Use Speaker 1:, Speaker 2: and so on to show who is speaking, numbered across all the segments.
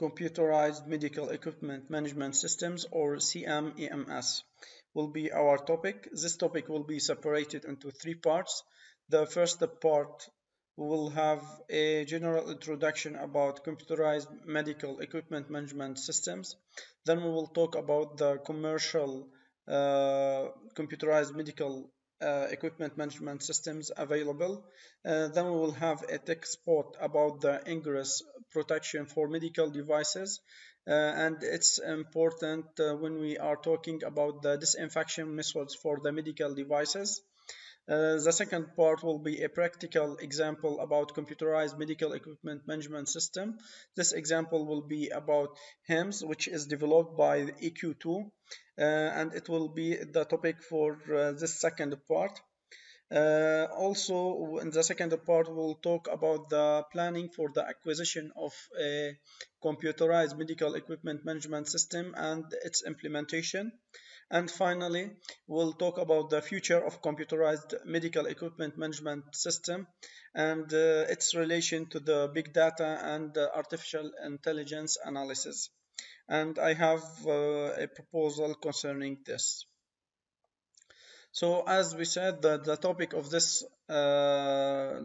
Speaker 1: Computerized Medical Equipment Management Systems or CMEMS will be our topic. This topic will be separated into three parts. The first part will have a general introduction about computerized medical equipment management systems. Then we will talk about the commercial uh, computerized medical uh, equipment management systems available. Uh, then we will have a tech spot about the ingress protection for medical devices. Uh, and it's important uh, when we are talking about the disinfection methods for the medical devices. Uh, the second part will be a practical example about computerized medical equipment management system. This example will be about HEMS, which is developed by EQ2, uh, and it will be the topic for uh, this second part. Uh, also, in the second part, we'll talk about the planning for the acquisition of a computerized medical equipment management system and its implementation. And finally, we'll talk about the future of computerized medical equipment management system and uh, its relation to the big data and uh, artificial intelligence analysis. And I have uh, a proposal concerning this. So as we said, the, the topic of this uh,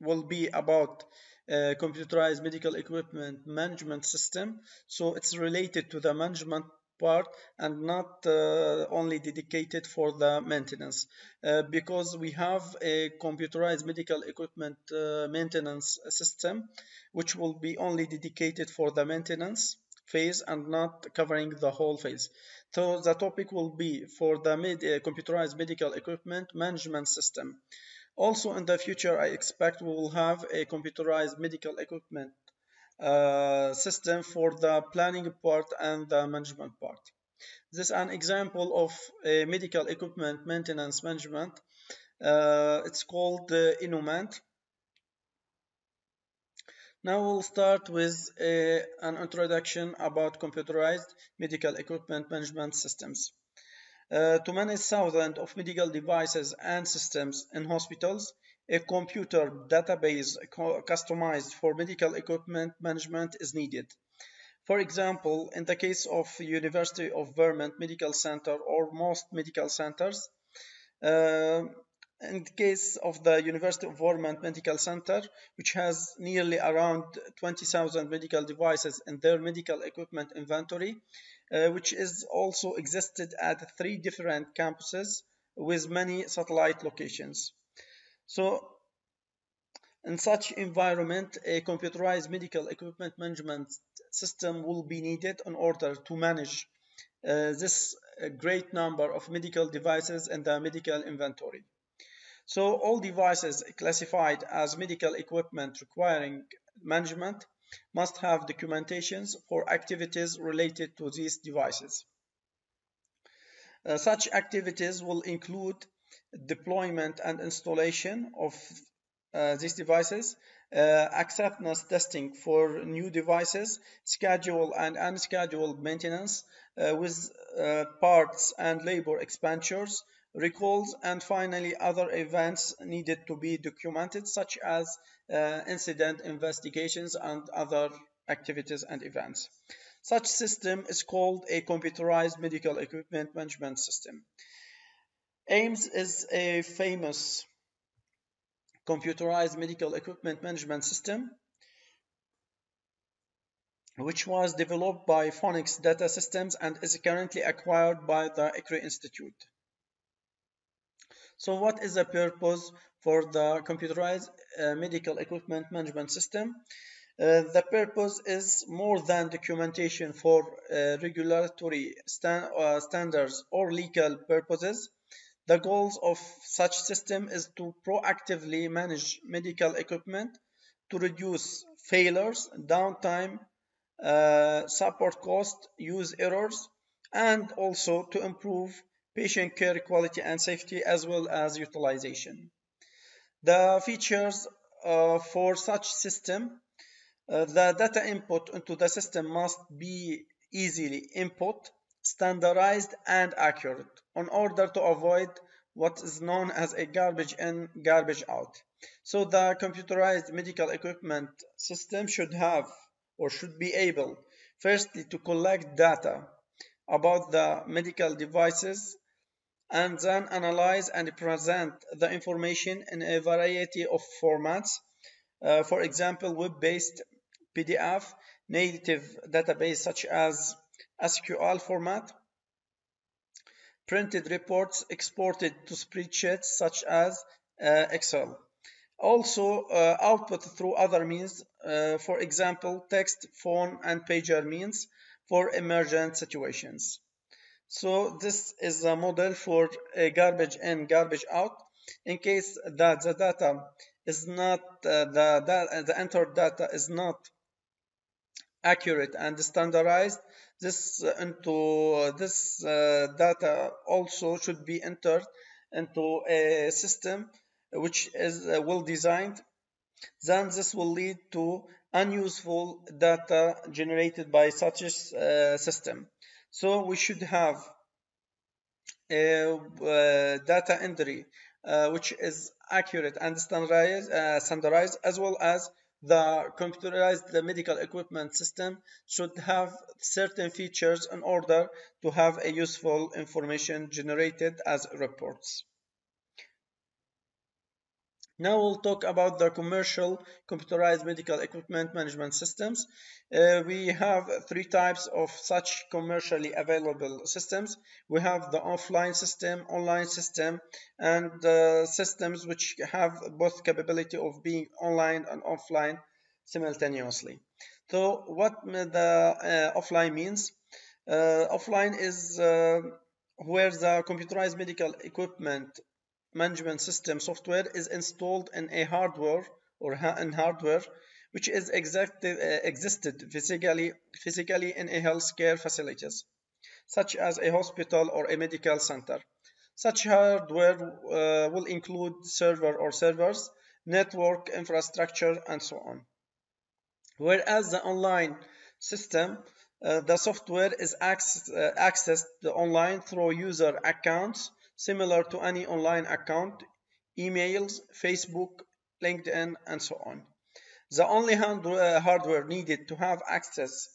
Speaker 1: will be about uh, computerized medical equipment management system. So it's related to the management part and not uh, only dedicated for the maintenance. Uh, because we have a computerized medical equipment uh, maintenance system which will be only dedicated for the maintenance phase and not covering the whole phase. So the topic will be for the med uh, computerized medical equipment management system. Also in the future i expect we will have a computerized medical equipment uh, system for the planning part and the management part. This is an example of a medical equipment maintenance management. Uh, it's called uh, Inumant. Now we'll start with a, an introduction about computerized medical equipment management systems. Uh, to manage thousands of medical devices and systems in hospitals, a computer database customized for medical equipment management is needed. For example, in the case of University of Vermont Medical Center or most medical centers, uh, in the case of the University of Vermont Medical Center, which has nearly around 20,000 medical devices in their medical equipment inventory, uh, which is also existed at three different campuses with many satellite locations. So in such environment, a computerized medical equipment management system will be needed in order to manage uh, this uh, great number of medical devices in the medical inventory. So all devices classified as medical equipment requiring management must have documentations for activities related to these devices. Uh, such activities will include deployment and installation of uh, these devices, uh, acceptance testing for new devices, schedule and unscheduled maintenance uh, with uh, parts and labor expenditures, recalls, and finally other events needed to be documented such as uh, incident investigations and other activities and events. Such system is called a computerized medical equipment management system. AIMS is a famous computerized medical equipment management system which was developed by Phoenix Data Systems and is currently acquired by the ECRI Institute. So what is the purpose for the computerized uh, medical equipment management system? Uh, the purpose is more than documentation for uh, regulatory stand, uh, standards or legal purposes. The goals of such system is to proactively manage medical equipment, to reduce failures, downtime, uh, support cost, use errors, and also to improve patient care quality and safety as well as utilization. The features uh, for such system, uh, the data input into the system must be easily input, standardized and accurate in order to avoid what is known as a garbage in, garbage out. So the computerized medical equipment system should have or should be able, firstly, to collect data about the medical devices and then analyze and present the information in a variety of formats. Uh, for example, web-based PDF, native database such as SQL format, printed reports exported to spreadsheets such as uh, Excel. Also uh, output through other means, uh, for example, text, phone, and pager means for emergent situations. So this is a model for a garbage in, garbage out. In case that the data is not, uh, the, the, the entered data is not accurate and standardized, this uh, into uh, this uh, data also should be entered into a system which is well designed, then this will lead to unuseful data generated by such a system. So we should have a data entry uh, which is accurate and standardized, uh, standardized as well as the computerized medical equipment system should have certain features in order to have a useful information generated as reports. Now we'll talk about the commercial computerized medical equipment management systems. Uh, we have three types of such commercially available systems. We have the offline system, online system, and uh, systems which have both capability of being online and offline simultaneously. So what the uh, offline means? Uh, offline is uh, where the computerized medical equipment management system software is installed in a hardware or in hardware which is exacted, uh, existed physically, physically in a healthcare facilities, such as a hospital or a medical center. Such hardware uh, will include server or servers, network infrastructure, and so on. Whereas the online system, uh, the software is access, uh, accessed online through user accounts similar to any online account, emails, Facebook, LinkedIn, and so on. The only uh, hardware needed to have access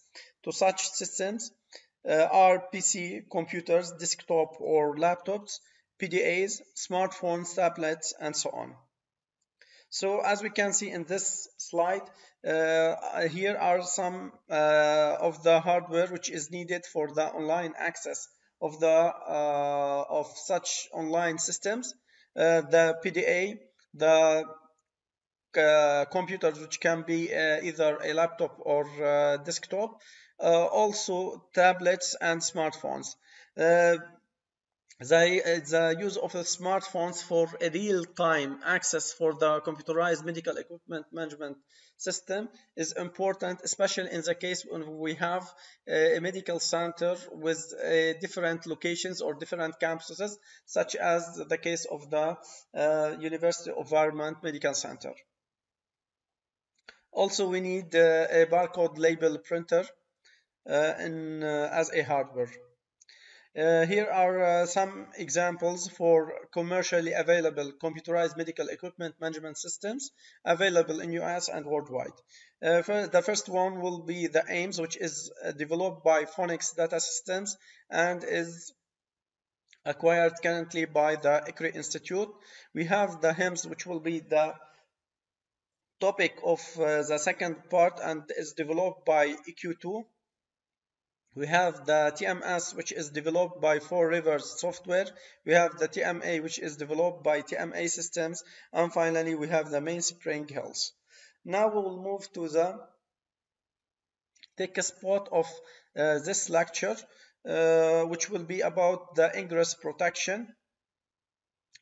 Speaker 1: to such systems uh, are PC, computers, desktop or laptops, PDAs, smartphones, tablets, and so on. So as we can see in this slide, uh, here are some uh, of the hardware which is needed for the online access of the uh, of such online systems uh, the PDA the uh, computers which can be uh, either a laptop or uh, desktop uh, also tablets and smartphones the, the use of the smartphones for a real-time access for the computerized medical equipment management system is important, especially in the case when we have a medical center with uh, different locations or different campuses, such as the case of the uh, University of Vermont Medical Center. Also, we need uh, a barcode label printer uh, in, uh, as a hardware. Uh, here are uh, some examples for commercially available computerized medical equipment management systems available in US and worldwide. Uh, the first one will be the AIMS, which is uh, developed by Phoenix Data Systems and is acquired currently by the ECRI Institute. We have the HEMS, which will be the topic of uh, the second part and is developed by EQ2 we have the TMS, which is developed by Four Rivers Software. We have the TMA, which is developed by TMA Systems. And finally, we have the Mainspring Health. Now we will move to the take a spot of uh, this lecture, uh, which will be about the ingress protection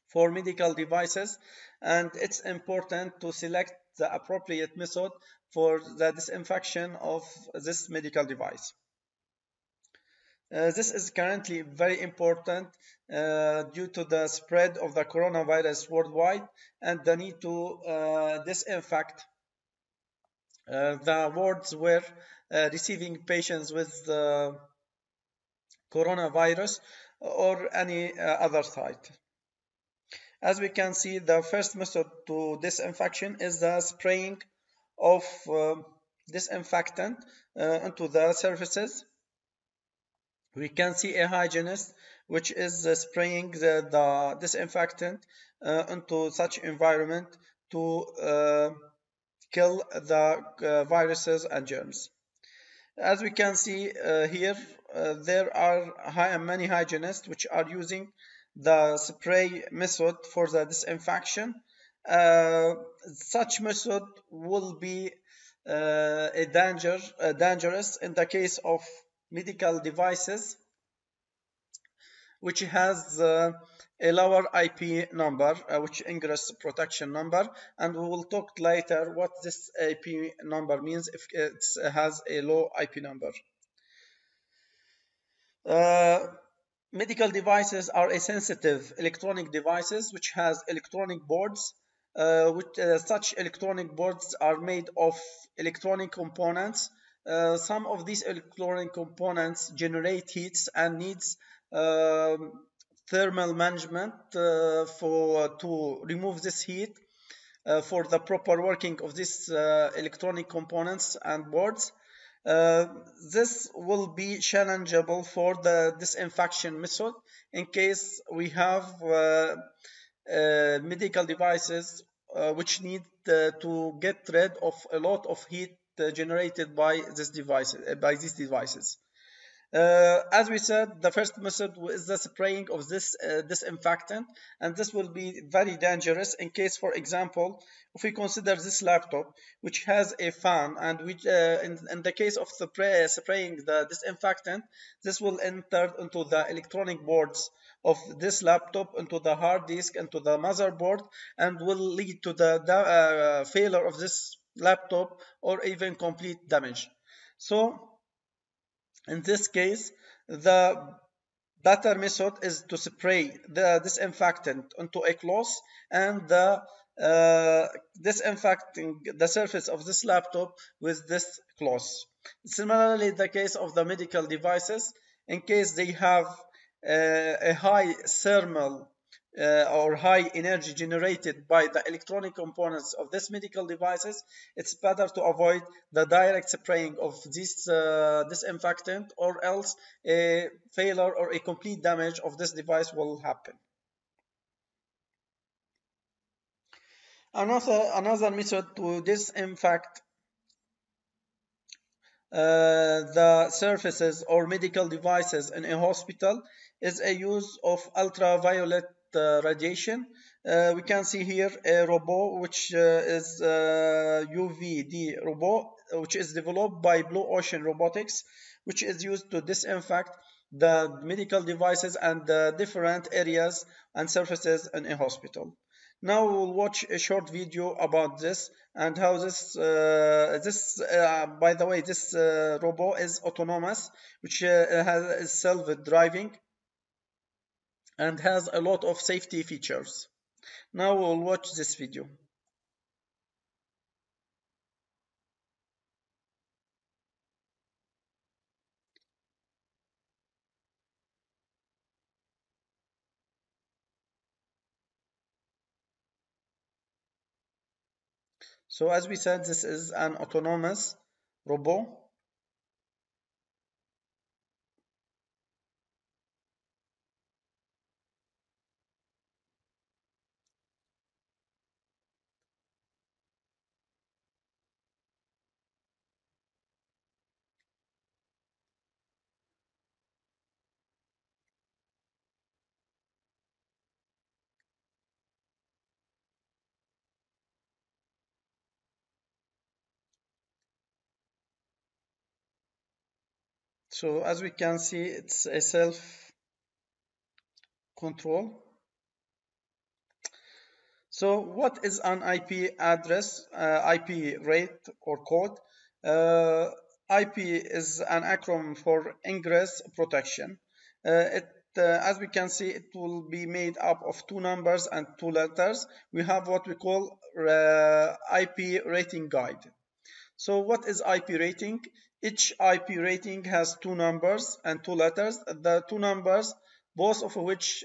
Speaker 1: for medical devices. And it's important to select the appropriate method for the disinfection of this medical device. Uh, this is currently very important uh, due to the spread of the coronavirus worldwide and the need to uh, disinfect uh, the wards where uh, receiving patients with coronavirus or any other site. As we can see, the first method to disinfection is the spraying of disinfectant into the surfaces. We can see a hygienist which is uh, spraying the, the disinfectant uh, into such environment to uh, kill the uh, viruses and germs. As we can see uh, here, there are many hygienists which are using the spray method for the disinfection. such method will be uh, a danger, uh, dangerous in the case of medical devices which has uh, a lower IP number, uh, which ingress protection number, and we will talk later what this IP number means if it has a low IP number. Uh, medical devices are a sensitive electronic devices which has electronic boards uh, which, uh, such electronic boards are made of electronic components. Uh, some of these electronic components generate heats and needs um, thermal management uh, for to remove this heat uh, for the proper working of these uh, electronic components and boards. this will be challengeable for the disinfection method in case we have uh, medical devices uh, which need uh, to get rid of a lot of heat generated by this device by these devices. Uh, as we said, the first method is the spraying of this uh, disinfectant, and this will be very dangerous in case, for example, if we consider this laptop, which has a fan, and which, uh, in, in, the case of spray, spraying the disinfectant, this will enter into the electronic boards of this laptop, into the hard disk, into the motherboard, and will lead to the, the uh, failure of this laptop or even complete damage. So in this case, the better method is to spray the disinfectant onto a cloth and the uh, disinfecting the surface of this laptop with this cloth. Similarly, the case of the medical devices, in case they have uh, a high thermal uh, or high energy generated by the electronic components of these medical devices, it's better to avoid the direct spraying of this uh, disinfectant or else a failure or a complete damage of this device will happen. Another, another method to disinfect uh, the surfaces or medical devices in a hospital is a use of ultraviolet radiation. Uh, we can see here a robot which uh, is UVD uh, robot which is developed by Blue Ocean Robotics which is used to disinfect the medical devices and the different areas and surfaces in a hospital. Now we'll watch a short video about this and how this, uh, this uh, by the way, this uh, robot is autonomous, which has self-driving and has a lot of safety features. Now we'll watch this video. So as we said, this is an autonomous robot So as we can see, it's a self control. So what is an IP address, uh, IP rate or code? Uh, IP is an acronym for ingress protection. Uh, it, uh, as we can see, it will be made up of two numbers and two letters. We have what we call uh, IP rating guide. So what is IP rating? Each IP rating has two numbers and two letters. The two numbers, both of which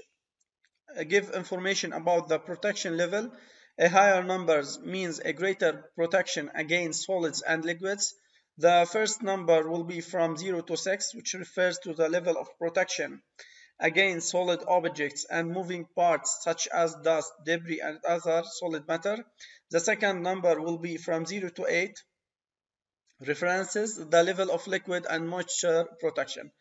Speaker 1: uh, give information about the protection level. A higher numbers means a greater protection against solids and liquids. The first number will be from 0 to 6, which refers to the level of protection against solid objects and moving parts such as dust, debris, and other solid matter. The second number will be from 0 to 8, references the level of liquid and moisture protection.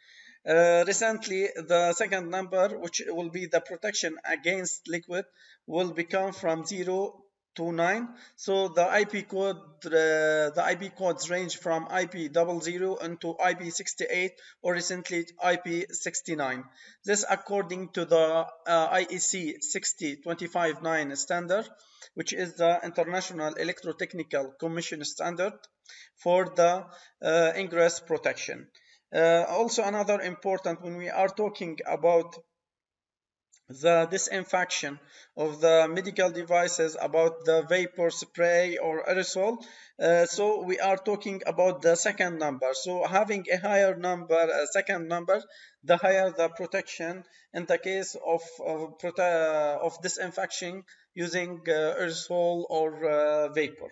Speaker 1: Uh, recently, the second number, which will be the protection against liquid, will become from 0 to 9. So the IP code, uh, the IP codes range from IP 00 into IP 68 or recently IP 69. This according to the uh, IEC 60259 standard, which is the International Electrotechnical Commission standard for the uh, ingress protection. Uh, also another important when we are talking about the disinfection of the medical devices about the vapor spray or aerosol. Uh, so we are talking about the second number. So having a higher number a second number the higher the protection in the case of of, of disinfection using uh, aerosol or uh, vapor.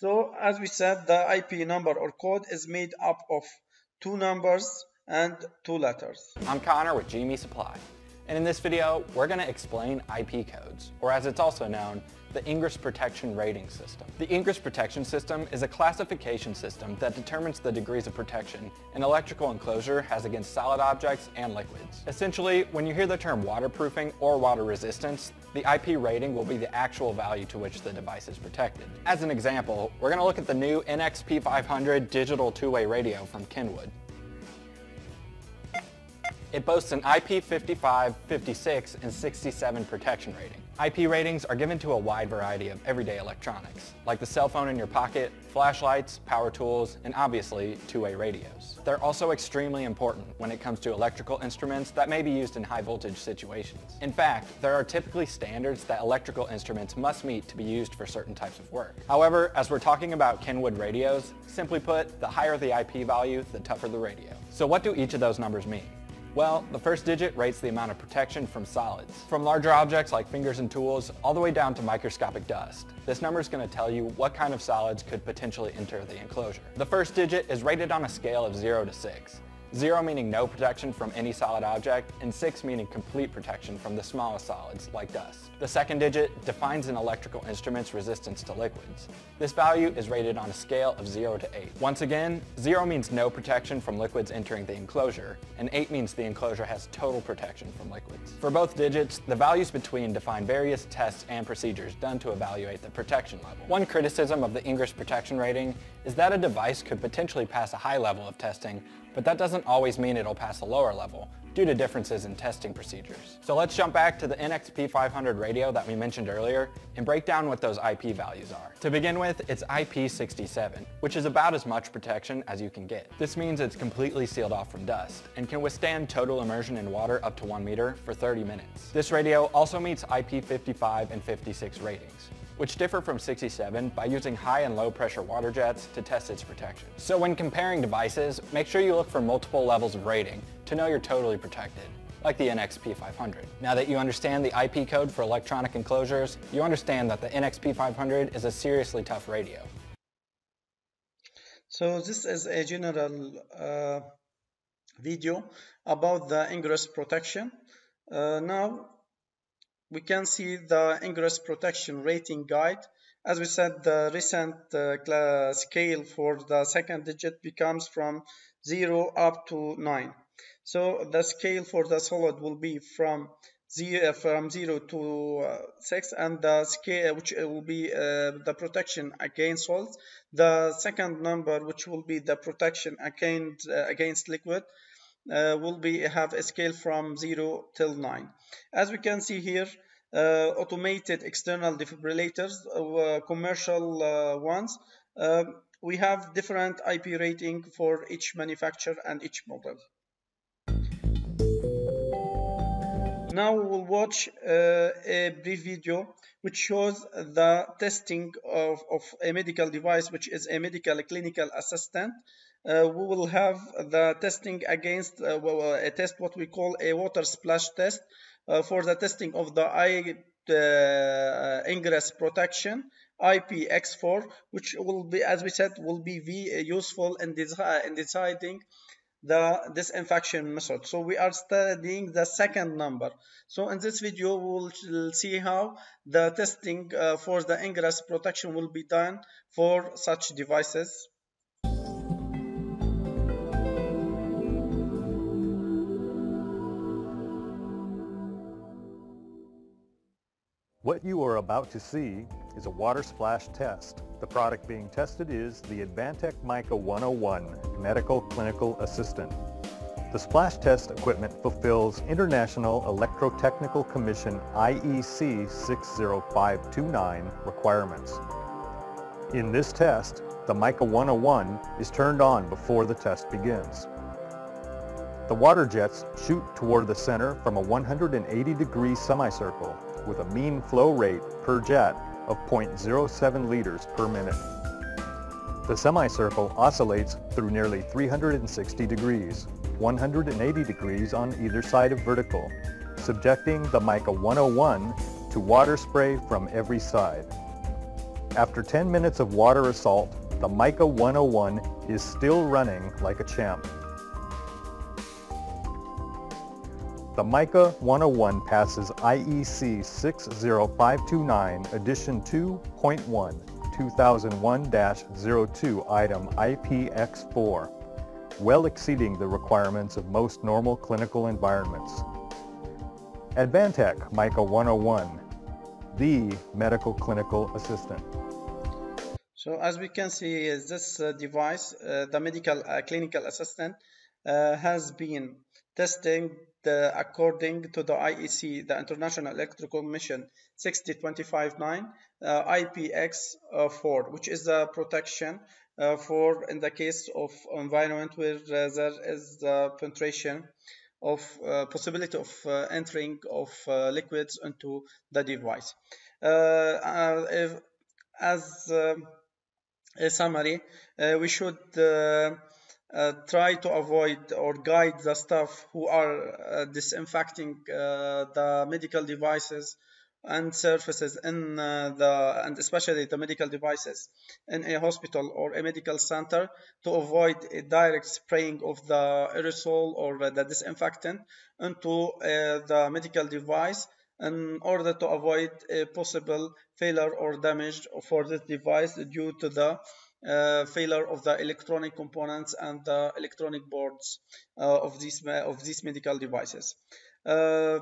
Speaker 1: So as we said the IP number or code is made up of two numbers, and two letters.
Speaker 2: I'm Connor with GME Supply, and in this video, we're going to explain IP codes, or as it's also known, the Ingress Protection Rating System. The Ingress Protection System is a classification system that determines the degrees of protection an electrical enclosure has against solid objects and liquids. Essentially, when you hear the term waterproofing or water resistance, the IP rating will be the actual value to which the device is protected. As an example, we're going to look at the new NXP500 digital two-way radio from Kenwood. It boasts an IP55, 56, and 67 protection rating. IP ratings are given to a wide variety of everyday electronics, like the cell phone in your pocket, flashlights, power tools, and obviously two-way radios. They're also extremely important when it comes to electrical instruments that may be used in high voltage situations. In fact, there are typically standards that electrical instruments must meet to be used for certain types of work. However, as we're talking about Kenwood radios, simply put, the higher the IP value, the tougher the radio. So what do each of those numbers mean? Well, the first digit rates the amount of protection from solids, from larger objects like fingers and tools, all the way down to microscopic dust. This number is going to tell you what kind of solids could potentially enter the enclosure. The first digit is rated on a scale of 0 to 6. 0 meaning no protection from any solid object, and 6 meaning complete protection from the smallest solids, like dust. The second digit defines an electrical instrument's resistance to liquids. This value is rated on a scale of 0 to 8. Once again, 0 means no protection from liquids entering the enclosure, and 8 means the enclosure has total protection from liquids. For both digits, the values between define various tests and procedures done to evaluate the protection level. One criticism of the Ingress protection rating is that a device could potentially pass a high level of testing but that doesn't always mean it'll pass a lower level due to differences in testing procedures. So let's jump back to the NXP500 radio that we mentioned earlier and break down what those IP values are. To begin with, it's IP67, which is about as much protection as you can get. This means it's completely sealed off from dust and can withstand total immersion in water up to 1 meter for 30 minutes. This radio also meets IP55 and 56 ratings, which differ from 67 by using high and low pressure water jets to test its protection. So when comparing devices, make sure you look for multiple levels of rating to know you're totally protected like the NXP500. Now that you understand the IP code for electronic enclosures, you understand that the NXP500 is a seriously tough radio.
Speaker 1: So this is a general uh, video about the ingress protection. Uh, now we can see the ingress protection rating guide. As we said, the recent uh, scale for the second digit becomes from 0 up to 9. So the scale for the solid will be from 0, from 0 to uh, 6 and the scale which will be uh, the protection against solids. The second number which will be the protection against, uh, against liquid uh, will be have a scale from 0 till 9 as we can see here uh, automated external defibrillators uh, commercial uh, ones um, we have different IP rating for each manufacturer and each model. Now we will watch uh, a brief video which shows the testing of, of, a medical device which is a medical clinical assistant uh, we will have the testing against uh, a test what we call a water splash test uh, for the testing of the eye uh, ingress protection IPX4, which will be, as we said, will be useful in, in deciding the disinfection method. So we are studying the second number. So in this video, we will see how the testing uh, for the ingress protection will be done for such devices.
Speaker 3: What you are about to see is a water splash test. The product being tested is the Advantech Mica 101 Medical Clinical Assistant. The splash test equipment fulfills International Electrotechnical Commission IEC 60529 requirements. In this test, the Mica 101 is turned on before the test begins. The water jets shoot toward the center from a 180 degree semicircle with a mean flow rate per jet of 0.07 liters per minute. The semicircle oscillates through nearly 360 degrees, 180 degrees on either side of vertical, subjecting the Mica 101 to water spray from every side. After 10 minutes of water assault, the Mica 101 is still running like a champ. The Mica 101 passes IEC 60529 Edition 2.1 2001-02 item IPX4, well exceeding the requirements of most normal clinical environments. Advantech Mica 101, the medical clinical assistant.
Speaker 1: So as we can see, this uh, device, uh, the medical uh, clinical assistant, uh, has been testing the, according to the IEC, the International Electrical Commission 60259 uh, IPX4, which is the protection uh, for in the case of environment where uh, there is the penetration of uh, possibility of uh, entering of uh, liquids into the device. If, as a summary, we should uh, try to avoid or guide the staff who are uh, disinfecting uh, the medical devices and surfaces in the and especially the medical devices in a hospital or a medical center to avoid a direct spraying of the aerosol or the disinfectant into the medical device in order to avoid a possible failure or damage for this device due to the uh, failure of the electronic components and the electronic boards uh, of these of these medical devices. Uh,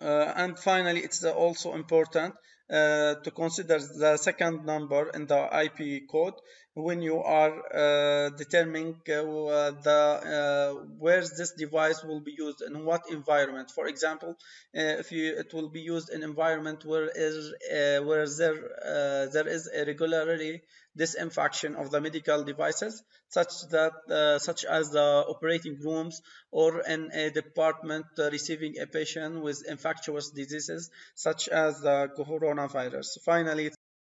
Speaker 1: uh and finally, it's also important to consider the second number in the IP code when you are determining the where this device will be used in what environment. For example, if you it will be used in environment where is where there there is a regularly disinfection of the medical devices, such that uh, such as the operating rooms or in a department uh, receiving a patient with infectious diseases such as the coronavirus. Finally,